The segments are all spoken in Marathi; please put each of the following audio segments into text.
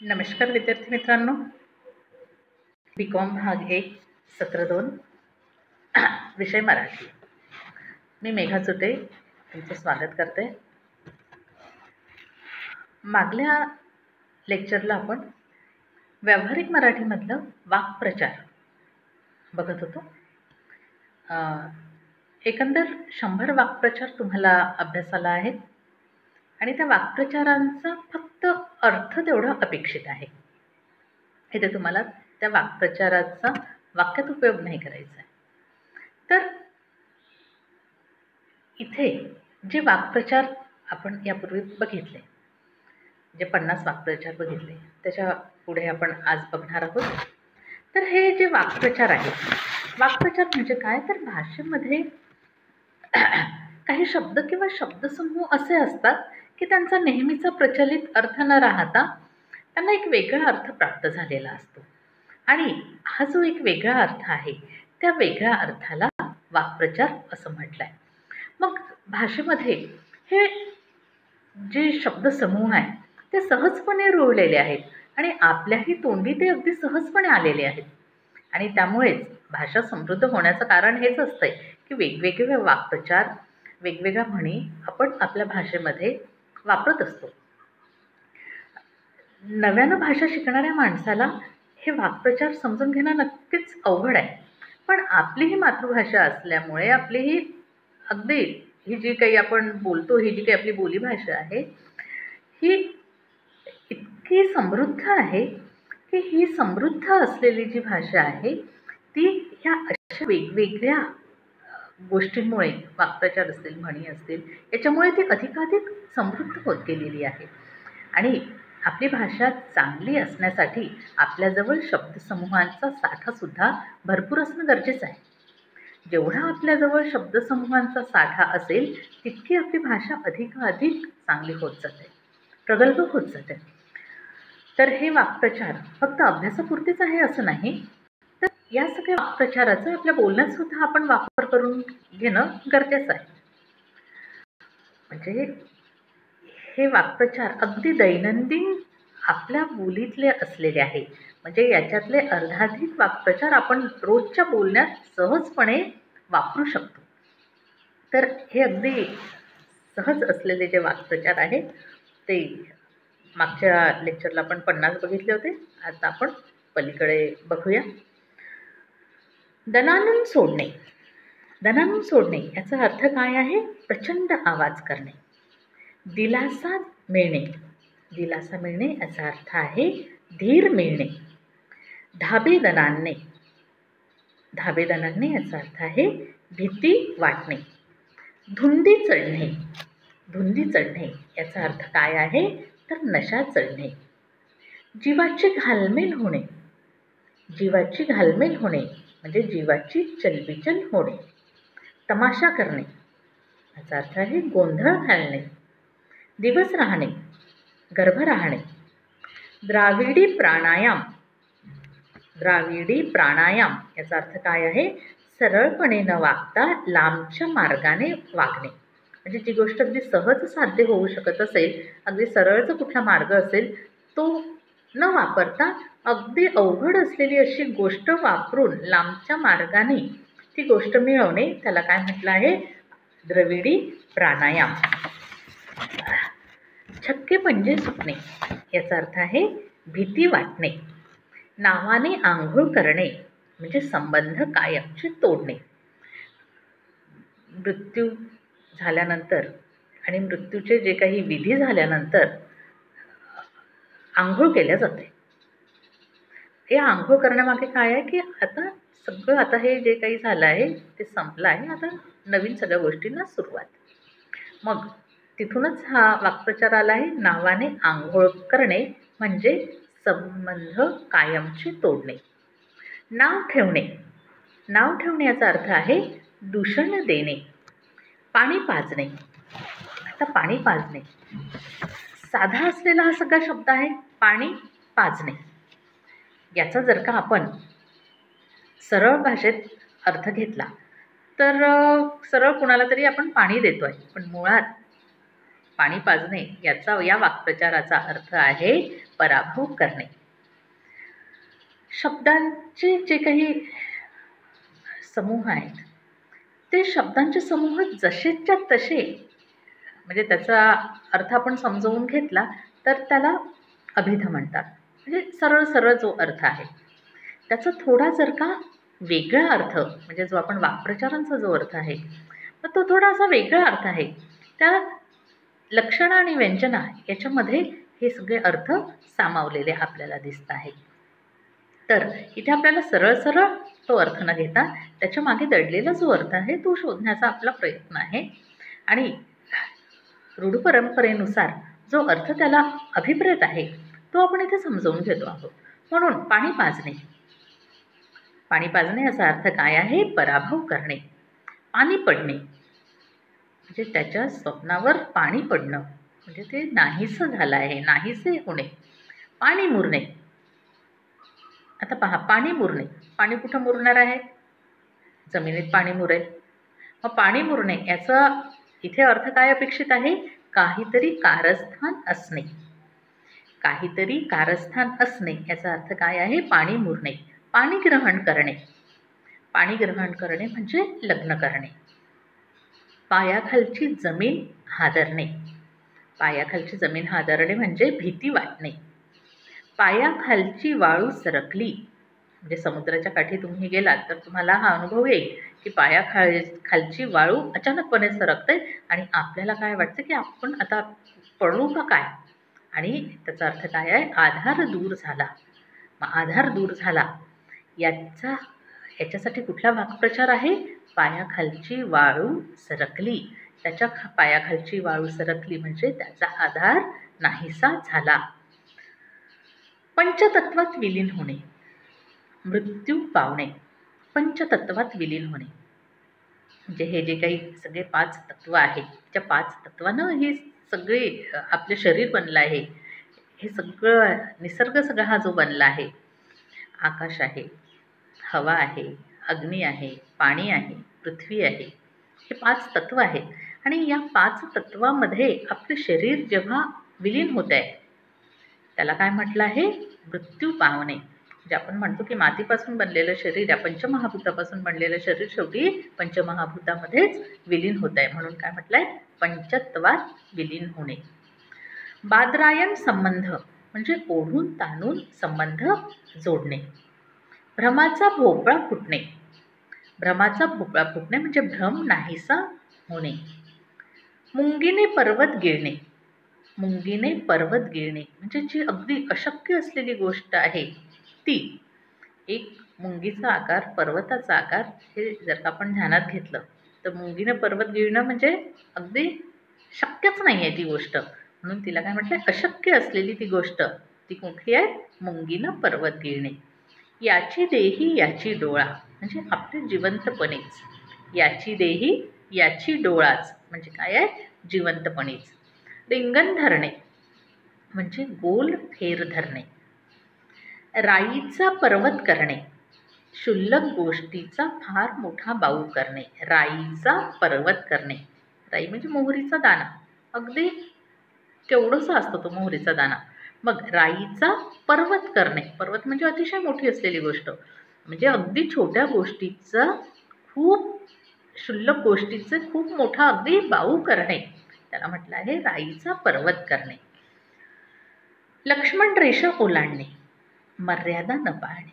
नमस्कार विद्यार्थी मित्रांनो. बी कॉम भाग एक सत्र दोन विषय मराठी. मी मेघा चुटे तुमचं स्वागत करते. मागल्या लेक्चरला आपण व्यावहारिक मराठीमधलं वाक्प्रचार बघत होतो. एकंदर शंभर वाक्प्रचार तुम्हाला अभ्यासाला आहेत. आणि त्या वाक्प्रचारांचं फक्त अर्थ तेवढा अपेक्षित आहे. इथे तुम्हाला त्या वाक्प्रचाराचा वाक्यात उपयोग नाही करायचा. आहे तर इथे जे वाक्प्रचार आपण यापूर्वी बघितले जे पन्नास वाक्प्रचार बघितले त्याच्या पुढे आपण आज बघणार आहोत. तर हे जे वाक्प्रचार आहेत वाक्प्रचार म्हणजे काय? तर भाषेमध्ये काही शब्द किंवा शब्दसमूह असे असतात की त्यांचा नेहमीचा प्रचलित अर्थ न राहता त्यांना एक वेगळा अर्थ प्राप्त झालेला असतो. आणि हा जो एक वेगळा अर्थ आहे त्या वेगळ्या अर्थाला वाक्प्रचार असं म्हटलं आहे मग भाषेमध्ये हे जे शब्दसमूह आहे ते सहजपणे रुळलेले आहेत आणि आपल्याही तोंडी ते अगदी सहजपणे आलेले आहेत. आणि त्यामुळेच भाषा समृद्ध होण्याचं कारण हेच असतं आहे की वेगवेगळे वाक्प्रचार वेगवेगळ्या म्हणी आपण आपल्या भाषेमध्ये वापरत असतो. नव्यानं भाषा शिकणाऱ्या माणसाला हे वाक्प्रचार समजून घेणं नक्कीच अवघड आहे. पण आपली ही मातृभाषा असल्यामुळे आपली ही अगदी ही जी काही आपण बोलतो ही जी काही आपली बोलीभाषा आहे ही इतकी समृद्ध आहे की ही समृद्ध असलेली जी भाषा आहे ती ह्या अशा वेगवेगळ्या गोष्टींमुळे वाक्प्रचार असतील म्हणी असतील याच्यामुळे ती अधिकाधिक समृद्ध होत गेलेली आहे. आणि आपली भाषा चांगली असण्यासाठी आपल्याजवळ शब्दसमूहांचा साठासुद्धा भरपूर असणं गरजेचं आहे. जेवढा आपल्याजवळ शब्दसमूहांचा साठा असेल तितकी आपली भाषा अधिकाधिक चांगली होत जाते प्रगल्भ होत जाते. तर हे वाक्प्रचार फक्त अभ्यासापुरतेच आहे असं नाही या सगळ्या प्रचाराचा आपल्या बोलण्यात सुद्धा आपण वापर करून घेणं गरजेचं आहे. म्हणजे हे वाक्प्रचार अगदी दैनंदिन आपल्या बोलीतले असलेले आहे. म्हणजे याच्यातले अर्धाधिक वाक्प्रचार आपण रोजच्या बोलण्यात सहजपणे वापरू शकतो. तर हे अगदी सहज असलेले जे वाक्प्रचार आहेत ते मागच्या लेक्चरला आपण पन्नास बघितले होते. आता आपण पलीकडे बघूया. दणानून सोडणे. दणानून सोडणे याचा अर्थ काय आहे? प्रचंड आवाज करणे. दिलासा मिळणे. दिलासा मिळणे याचा अर्थ आहे धीर मिळणे. धाबेदनांने धाबेदनांने याचा अर्थ आहे भीती वाटणे. धुंदी चढणे. धुंदी चढणे याचा अर्थ काय आहे? तर नशा चढणे. जीवाची घालमेल होणे. जीवाची घालमेल होणे म्हणजे जीवाची चलबिचल होणे. तमाशा करणे. याचा अर्थ आहे गोंधळ घालणे. दिवस राहणे. गर्भ राहणे. द्राविडी प्राणायाम. द्राविडी प्राणायाम. याचा अर्थ काय आहे? सरळपणे न वागता लांबच्या मार्गाने वागणे. म्हणजे जी गोष्ट अगदी सहज साध्य होऊ शकत असेल अगदी सरळचा कुठला मार्ग असेल तो न वापरता अगदी अवघड असलेली अशी गोष्ट वापरून लांबच्या मार्गाने ती गोष्ट मिळवणे त्याला काय म्हटलं आहे? द्रविडी प्राणायाम. छक्के म्हणजे सुटणे. याचा अर्थ आहे भीती वाटणे. नावाने आंघोळ करणे म्हणजे संबंध कायमचे तोडणे. मृत्यू झाल्यानंतर आणि मृत्यूचे जे काही विधी झाल्यानंतर आंघोळ केल्या जाते. या आंघोळ करण्यामागे काय आहे की आता सगळं आता हे जे काही झालं आहे ते संपलं आहे. आता नवीन सगळ्या गोष्टींना सुरुवात. मग तिथूनच हा वाक्प्रचार आला आहे नावाने आंघोळ करणे म्हणजे संबंध कायमचे तोडणे. नाव ठेवणे. नाव ठेवण्याचा अर्थ आहे दूषण देणे. पाणी पाजणे. आता पाणी पाजणे. साधा असलेला हा सगळा शब्द आहे पाणी पाजणे. याचा जर का आपण सरळ भाषेत अर्थ घेतला तर सरळ कुणाला तरी आपण पाणी देतो आहे पण मुळात पाणी पाजणे याचा या वाक्प्रचाराचा अर्थ आहे पराभव करणे. शब्दांचे जे काही समूह आहेत ते शब्दांचे समूह जसेच्या तसे म्हणजे त्याचा अर्थ आपण समजवून घेतला तर त्याला अभिध म्हणतात. म्हणजे सरळ सरळ जो अर्थ आहे. त्याचा थोडा जर का वेगळा अर्थ म्हणजे जो आपण वाक्प्रचारांचा जो अर्थ आहे तर तो थोडा असा वेगळा अर्थ आहे. त्या लक्षणं आणि व्यंजना याच्यामध्ये हे सगळे अर्थ सामावलेले आपल्याला दिसत आहेत. तर इथे आपल्याला सरळ सरळ तो अर्थ न घेता त्याच्यामागे दडलेला जो अर्थ आहे तो शोधण्याचा आपला प्रयत्न आहे. आणि रूढ परंपरेनुसार जो अर्थ त्याला अभिप्रेत आहे तो आपण इथे समजवून घेतो आहोत. म्हणून पाणी पाजणे. पाणी पाजणे याचा अर्थ काय आहे? पराभव करणे. पाणी पडणे. म्हणजे त्याच्या स्वप्नावर पाणी पडणं. म्हणजे ते नाहीसं झालं आहे नाहीसे होणे. पाणी मुरणे. आता पहा पाणी मुरणे. पाणी कुठं मुरणार आहे? जमिनीत पाणी मुरेल. मग पाणी मुरणे याचा इथे अर्थ काय अपेक्षित आहे? काहीतरी कारस्थान असणे. काहीतरी कारस्थान असणे याचा अर्थ काय आहे? पाणी मुरणे. पाणी ग्रहण करणे. पाणी ग्रहण करणे म्हणजे लग्न करणे. पायाखालची जमीन हादरणे. पायाखालची जमीन हादरणे म्हणजे भीती वाटणे. पायाखालची वाळू सरकली. म्हणजे समुद्राच्या काठी तुम्ही गेलात तर तुम्हाला हा अनुभव येईल की पायाखाल खालची वाळू अचानकपणे सरकते आणि आपल्याला काय वाटतं की आपण आता पडू का काय? आणि त्याचा अर्थ काय आहे? आधार दूर झाला. मग आधार दूर झाला. याचा याच्यासाठी कुठला वाक्प्रचार आहे? पायाखालची वाळू सरकली. त्याच्या खा पायाखालची वाळू सरकली म्हणजे त्याचा आधार नाहीसा झाला. पंचतत्वात विलीन होणे. मृत्यू पावणे. पंचतत्वात विलीन होणे. म्हणजे हे जे काही सगळे पाच तत्व आहेत त्या पाच तत्वानं हे सगळे आपले शरीर बनलं आहे. हे सगळं निसर्ग सगळा हा जो बनला आहे आकाश आहे हवा आहे अग्नी आहे पाणी आहे पृथ्वी आहे हे पाच तत्व आहेत. आणि या पाच तत्वामध्ये आपलं शरीर जेव्हा विलीन होत आहे त्याला काय म्हटलं आहे? मृत्यू पावणे. जे आपण म्हणतो की मातीपासून बनलेलं शरीर या पंचमहाभूतापासून बनलेलं शरीर शेवटी पंचमहाभूतामध्येच विलीन होत आहे म्हणून काय म्हटलं आहे पंचत्वात विलीन होणे. बादरायण संबंध म्हणजे ओढून ताणून संबंध जोडणे. भ्रमाचा भोपळा फुटणे. भ्रमाचा भोपळा फुटणे म्हणजे भ्रम नाहीसा होणे. मुंगीने पर्वत गिळणे. मुंगीने पर्वत गिळणे म्हणजे जी अगदी अशक्य असलेली गोष्ट आहे ती. एक मुंगीचा आकार पर्वताचा आकार हे जर का आपण ध्यानात घेतलं तर मुंगीनं पर्वत गिळणं म्हणजे अगदी शक्यच नाही आहे ती गोष्ट. म्हणून तिला काय म्हटलं अशक्य असलेली ती गोष्ट ती कुठली आहे? मुंगीनं पर्वत गिळणे. याची देही याची डोळा म्हणजे आपले जिवंतपणेच. याची देही याची डोळाच म्हणजे काय आहे? जिवंतपणेच. रिंगण धरणे म्हणजे गोल फेर धरणे. राईचा पर्वत करणे. क्षुल्लक गोष्टीचा फार मोठा बाऊ करणे. राईचा पर्वत करणे. राई म्हणजे मोहरीचा दाणा अगदी केवढंसा असतो तो मोहरीचा दाणा मग राईचा पर्वत करणे. पर्वत म्हणजे अतिशय मोठी असलेली गोष्ट. म्हणजे अगदी छोट्या गोष्टीचं खूप क्षुल्लक गोष्टीचं खूप मोठा अगदी बाऊ करणे. त्याला म्हटलं आहे राईचा पर्वत करणे. लक्ष्मण रेषा ओलांडणे. मर्यादा न पाळणे.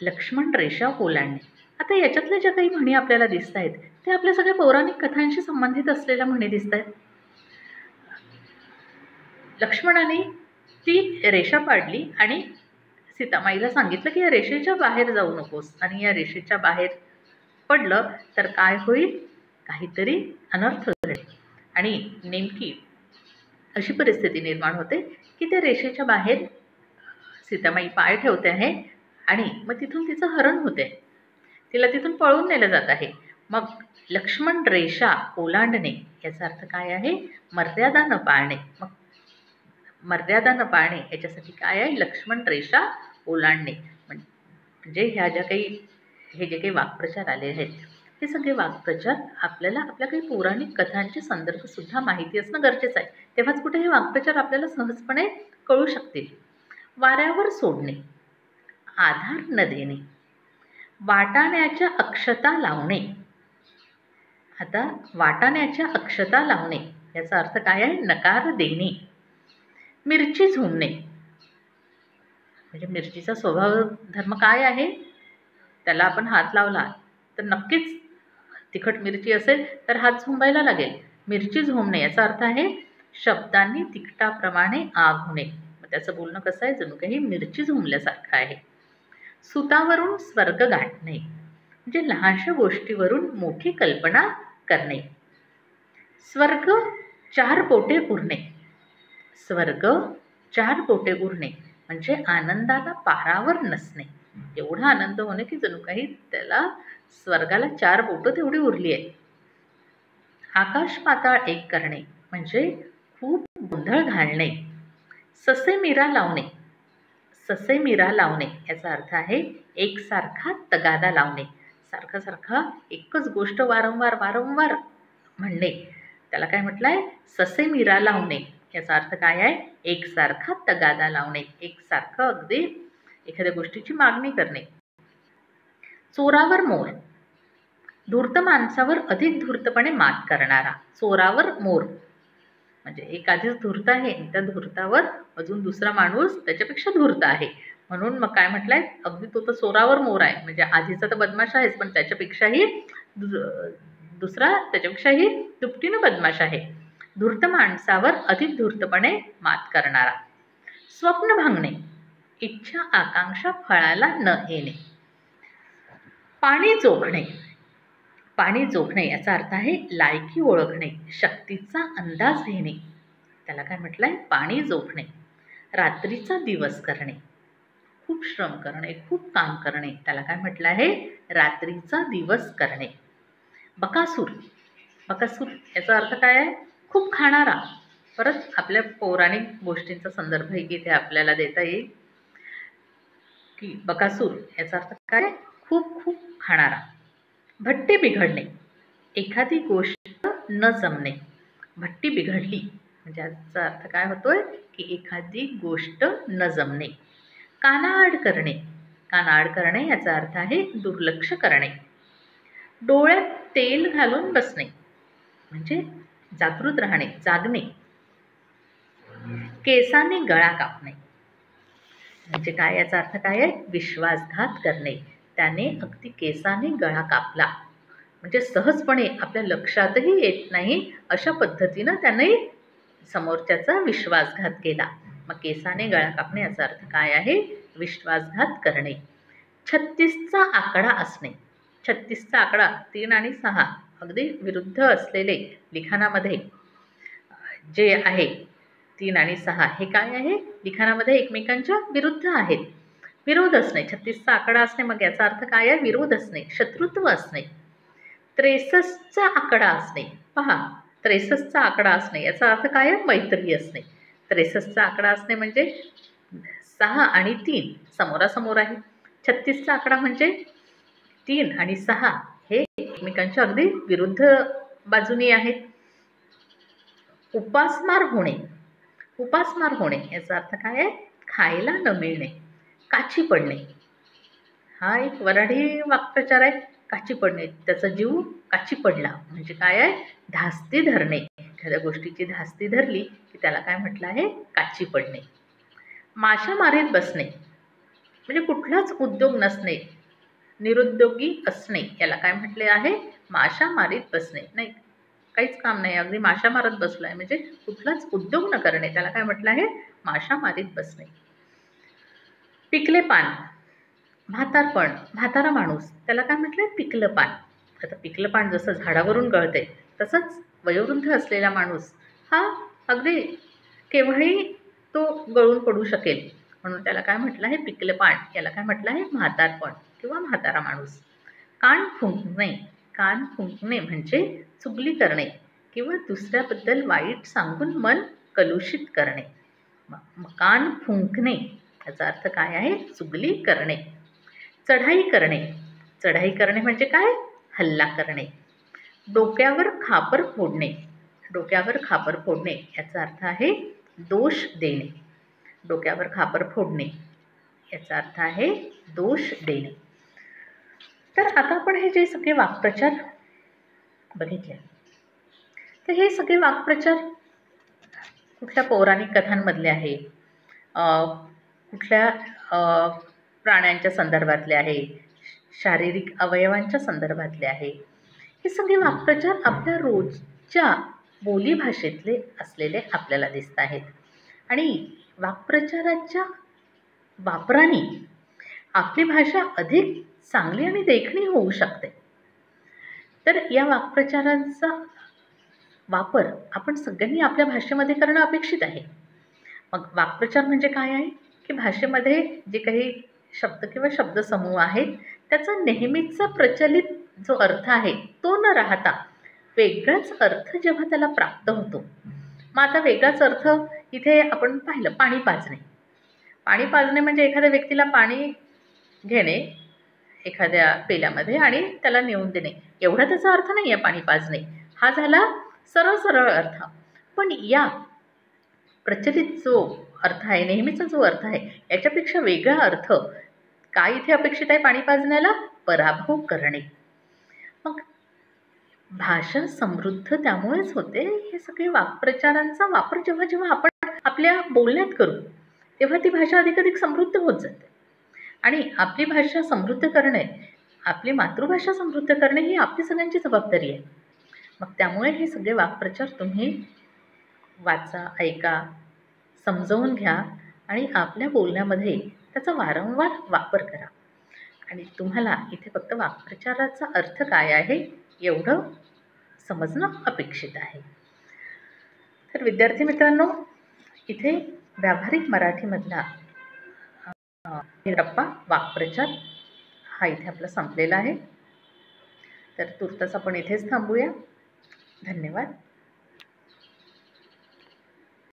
लक्ष्मण रेषा ओलांडणे. आता याच्यातल्या ज्या काही म्हणी आपल्याला दिसत आहेत ते आपल्या सगळ्या पौराणिक कथांशी संबंधित असलेल्या म्हणी दिसत आहेत लक्ष्मणाने ती रेषा पाडली आणि सीतामाईला सांगितलं की या रेषेच्या बाहेर जाऊ नकोस. आणि या रेषेच्या बाहेर पडलं तर काय होईल? काहीतरी अनर्थ घडेल. आणि नेमकी अशी परिस्थिती निर्माण होते की त्या रेषेच्या बाहेर सीतामाई पाय ठेवते आहे आणि मग तिथून तिचं हरण होते. तिला तिथून पळून नेलं जात आहे. मग लक्ष्मण रेषा ओलांडणे याचा अर्थ काय आहे? मर्यादा न पाळणे. मग मर्यादा न पाळणे याच्यासाठी काय आहे? लक्ष्मण रेषा ओलांडणे. म्हणजे ह्या ज्या काही हे जे काही वाक्प्रचार आले आहेत हे सगळे वाक्प्रचार आपल्याला आपल्या काही पौराणिक कथांचे संदर्भसुद्धा माहिती असणं गरजेचं आहे. तेव्हाच कुठे हे वाक्प्रचार आपल्याला सहजपणे कळू शकतील. वाऱ्यावर सोडणे. आधार न देणे. वाटाण्याच्या अक्षता लावणे. आता वाटाण्याच्या अक्षता लावणे याचा अर्थ काय आहे? नकार देणे. मिरची झुंबणे म्हणजे मिरचीचा स्वभाव धर्म काय आहे? त्याला आपण हात लावला तर नक्कीच तिखट मिरची असेल तर हात झोंबायला लागेल. मिरची झोंबणे याचा अर्थ आहे शब्दांनी तिखटाप्रमाणे आग होणे. त्याचं बोलणं कसं आहे? जणू काही मिरची झुमल्यासारखं आहे. सुतावरून स्वर्ग गाठणे. म्हणजे लहानशा गोष्टीवरून मोठी कल्पना करणे. स्वर्ग चार पोटे उरणे. स्वर्ग चार पोटे उरणे. म्हणजे आनंदाला पारावर नसणे. एवढा आनंद होणे की जणू काही त्याला स्वर्गाला चार बोटं तेवढी उरली आहे आकाश पाताळ एक करणे. म्हणजे खूप गोंधळ घालणे. ससे मिरा लावणे. ससे मिरा लावणे याचा अर्थ आहे एकसारखा तगादा लावणे. सारखं सारखं एकच गोष्ट वारंवार वारंवार म्हणणे. त्याला काय म्हटलं आहे ससे मिरा लावणे. याचा अर्थ काय आहे? एकसारखा तगादा लावणे. एकसारखं अगदी एखाद्या गोष्टीची मागणी करणे. चोरावर मोर. धूर्त माणसावर अधिक धूर्तपणे मात करणारा. चोरावर मोर. म्हणजे एक आधीच धूर्त आहे त्या धूर्तावर अजून दुसरा माणूस त्याच्यापेक्षा धूर्त आहे. म्हणून मग काय म्हटलंय? अगदी तो तर चोरावर मोर आहे. म्हणजे आधीचा तर बदमाश आहेच पण त्याच्यापेक्षाही दुसरा त्याच्यापेक्षाही दुपटीनं बदमाश आहे. धूर्त माणसावर अधिक धूर्तपणे मात करणारा. स्वप्न भांगणे इच्छा आकांक्षा फळाला न येणे. पाणी चोखणे पाणी जोखणे याचा अर्थ आहे लायकी ओळखणे शक्तीचा अंदाज घेणे. त्याला काय म्हटलं आहे पाणी जोखणे रात्रीचा दिवस करणे. खूप श्रम करणे खूप काम करणे. त्याला काय म्हटलं आहे? रात्रीचा दिवस करणे. बकासूर. बकासूर याचा अर्थ काय आहे? खूप खाणारा. परत आपल्या पौराणिक गोष्टींचा संदर्भ इथे आपल्याला देता येईल. की बकासूर याचा अर्थ काय? खूप खूप खाणारा. भट्टी बिघडणे. एखादी गोष्ट न जमणे. भट्टी बिघडली. म्हणजे याचा अर्थ काय होतोय? की एखादी गोष्ट न जमणे. कानाआड करणे. कानाआड करणे याचा अर्थ आहे दुर्लक्ष करणे. डोळ्यात तेल घालून बसणे. म्हणजे जागृत राहणे जागणे. केसाने गळा कापणे. म्हणजे काय याचा अर्थ काय आहे? विश्वासघात करणे. त्याने अगदी केसाने गळा कापला. म्हणजे सहजपणे आपल्या लक्षातही येत नाही अशा पद्धतीनं त्याने समोरच्याचा विश्वासघात केला. मग केसाने गळा कापणे याचा अर्थ काय आहे? विश्वासघात करणे. छत्तीसचा आकडा असणे. छत्तीसचा आकडा तीन आणि सहा अगदी विरुद्ध असलेले लिखाणामध्ये जे आहे तीन आणि सहा हे काय आहे? लिखाणामध्ये एकमेकांच्या विरुद्ध आहेत. विरोध असणे छत्तीसचा आकडा असणे मग याचा अर्थ काय आहे? विरोध असणे शत्रुत्व असणे. त्रेसष्टचा आकडा असणे. पहा त्रेसष्टचा आकडा असणे. याचा अर्थ काय आहे? मैत्री असणे. त्रेसष्टचा आकडा असणे म्हणजे सहा आणि तीन. समोरासमोर आहे. छत्तीसचा आकडा म्हणजे तीन आणि सहा. हे एकमेकांच्या अगदी विरुद्ध बाजूनी आहेत. उपासमार होणे. उपासमार होणे. याचा अर्थ काय आहे? खायला न मिळणे. काची पडणे. हा एक वराडी वाक्प्रचार आहे काची पडणे. त्याचा जीव काची पडला. म्हणजे काय आहे? धास्ती धरणे. एखाद्या गोष्टीची धास्ती धरली की त्याला काय म्हटलं आहे? काची पडणे. माशा मारीत बसणे. म्हणजे कुठलाच उद्योग नसणे. निरुद्योगी असणे. याला काय म्हटले आहे? माशा मारीत बसणे. नाही काहीच काम नाही. अगदी माशा मारत बसलो आहे म्हणजे कुठलाच उद्योग न करणे. त्याला काय म्हटलं आहे? माशा मारीत बसणे. पिकले पान. म्हातारपण म्हातारा माणूस त्याला काय म्हटलं आहे पिकलं पान. आता पिकलं पान जसं झाडावरून गळते तसंच वयोवृद्ध असलेला माणूस हा अगदी केव्हाही तो गळून पडू शकेल. म्हणून त्याला काय म्हटलं आहे? पिकलं पान. याला काय म्हटलं आहे? म्हातारपण किंवा म्हातारा माणूस. कान फुंकणे. कान फुंकणे म्हणजे चुगली करणे किंवा दुसऱ्याबद्दल वाईट सांगून मन कलुषित करणे. कान फुंकणे. याचा अर्थ काय आहे? चुगली करणे. चढाई करणे. चढाई करणे म्हणजे काय? हल्ला करणे. डोक्यावर खापर फोडणे. डोक्यावर खापर फोडणे याचा अर्थ आहे दोष देणे. डोक्यावर खापर फोडणे याचा अर्थ आहे दोष देणे. तर आता आपण हे जे सगळे वाक्प्रचार बघितले. तर हे सगळे वाक्प्रचार कुठल्या पौराणिक कथांमधले आहे? कुठल्या प्राण्यांच्या संदर्भातले आहे? शारीरिक अवयवांच्या संदर्भातले आहे? हे सगळे वाक्प्रचार आपल्या रोजच्या बोलीभाषेतले असलेले आपल्याला दिसत आहेत. आणि वाक्प्रचाराच्या वापराने आपली भाषा अधिक चांगली आणि देखणी होऊ शकते. तर या वाक्प्रचारांचा वापर आपण सगळ्यांनी आपल्या भाषेमध्ये करणं अपेक्षित आहे. मग वाक्प्रचार म्हणजे काय आहे? की भाषेमध्ये जे काही शब्द किंवा शब्दसमूह आहेत त्याचा नेहमीचा प्रचलित जो अर्थ आहे तो न राहता वेगळाच अर्थ जेव्हा त्याला प्राप्त होतो. मग आता वेगळाच अर्थ इथे आपण पाहिलं पाणी पाजणे. पाणी पाजणे म्हणजे एखाद्या व्यक्तीला पाणी घेणे एखाद्या पेल्यामध्ये आणि त्याला नेऊन देणे. एवढा त्याचा अर्थ नाही आहे पाणी पाजणे. हा झाला सरळ सरळ अर्थ. पण या प्रचलित जो अर्थ आहे नेहमीचा जो अर्थ आहे याच्यापेक्षा वेगळा अर्थ काय इथे अपेक्षित आहे पाणी पाजण्याला? पराभव करणे. मग भाषा समृद्ध त्यामुळेच होते हे सगळे वाक्प्रचारांचा वापर जेव्हा जेव्हा आपण आपल्या बोलण्यात करू तेव्हा ती भाषा अधिक अधिक समृद्ध होत जाते. आणि आपली भाषा समृद्ध करणे आपली मातृभाषा समृद्ध करणे ही आपली सगळ्यांची जबाबदारी आहे. मग त्यामुळे हे सगळे वाक्प्रचार तुम्ही वाचा ऐका समजवून घ्या आणि आपल्या बोलण्यामध्ये त्याचा वारंवार वापर करा. आणि तुम्हाला इथे फक्त वाक्प्रचाराचा अर्थ काय आहे एवढं समजणं अपेक्षित आहे. तर विद्यार्थी मित्रांनो इथे व्यावहारिक मराठीमधला टप्पा वाक्प्रचार हा इथे आपला संपलेला आहे. तर तुर्तास आपण इथेच थांबूया. धन्यवाद.